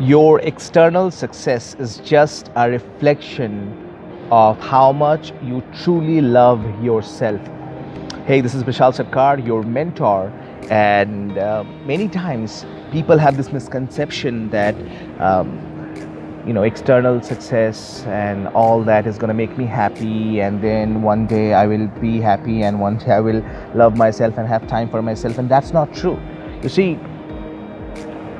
your external success is just a reflection of how much you truly love yourself. Hey, this is Bishal Sarkar, your mentor, and uh, many times people have this misconception that um, you know external success and all that is going to make me happy and then one day i will be happy and one day i will love myself and have time for myself and that's not true you see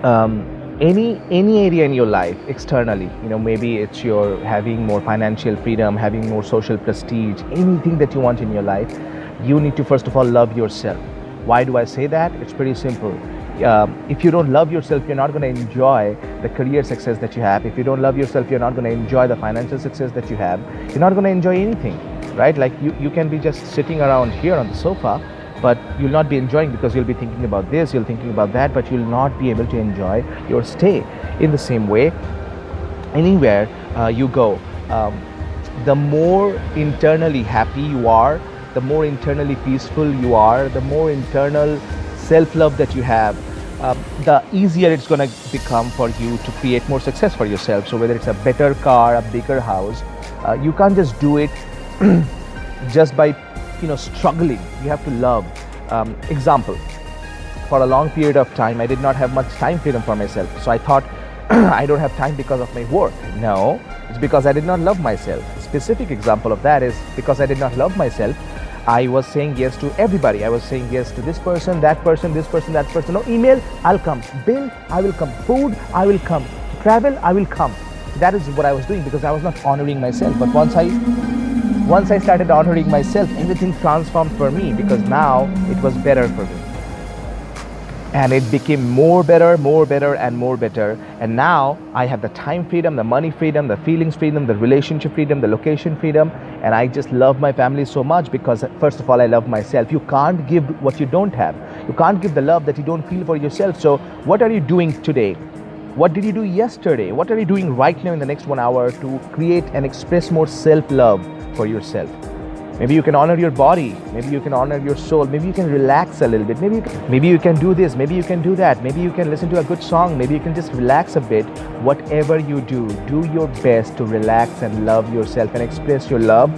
um, any any area in your life externally you know maybe it's your having more financial freedom having more social prestige anything that you want in your life you need to first of all love yourself. Why do i say that? It's pretty simple. Um, if you don't love yourself you're not going to enjoy the career success that you have. If you don't love yourself you're not going to enjoy the financial success that you have. You're not going to enjoy anything right? Like you, you can be just sitting around here on the sofa but you'll not be enjoying because you'll be thinking about this you'll thinking about that but you'll not be able to enjoy your stay in the same way anywhere uh, you go. Um, the more internally happy you are the more internally peaceful you are the more internal self-love that you have um, the easier it's going to become for you to create more success for yourself. So whether it's a better car a bigger house uh, you can't just do it just by you know struggling you have to love um, example for a long period of time i did not have much time freedom for myself so i thought i don't have time because of my work no it's because i did not love myself a specific example of that is because i did not love myself I was saying yes to everybody. I was saying yes to this person, that person, this person, that person. No email, I'll come. Bill, I will come. Food, I will come. Travel, I will come. That is what I was doing because I was not honoring myself. But once I once I started honoring myself, everything transformed for me because now it was better for me. And it became more better, more better, and more better. And now I have the time freedom, the money freedom, the feelings freedom, the relationship freedom, the location freedom. And I just love my family so much because, first of all, I love myself. You can't give what you don't have, you can't give the love that you don't feel for yourself. So, what are you doing today? What did you do yesterday? What are you doing right now in the next one hour to create and express more self love? For yourself. Maybe you can honor your body. Maybe you can honor your soul. Maybe you can relax a little bit. Maybe you can, maybe you can do this. Maybe you can do that. Maybe you can listen to a good song. Maybe you can just relax a bit. Whatever you do, do your best to relax and love yourself and express your love.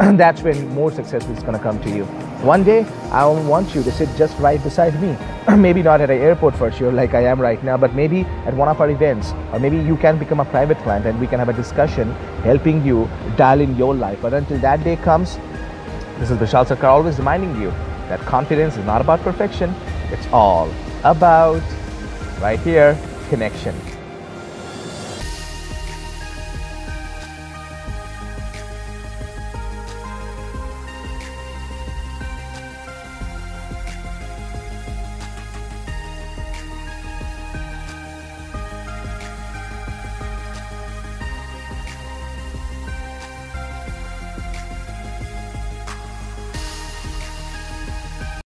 And that's when more success is going to come to you. One day, I want you to sit just right beside me. maybe not at an airport for sure, like I am right now, but maybe at one of our events. Or maybe you can become a private client and we can have a discussion helping you dial in your life. But until that day comes, this is Bishal Sarkar always reminding you that confidence is not about perfection, it's all about right here connection.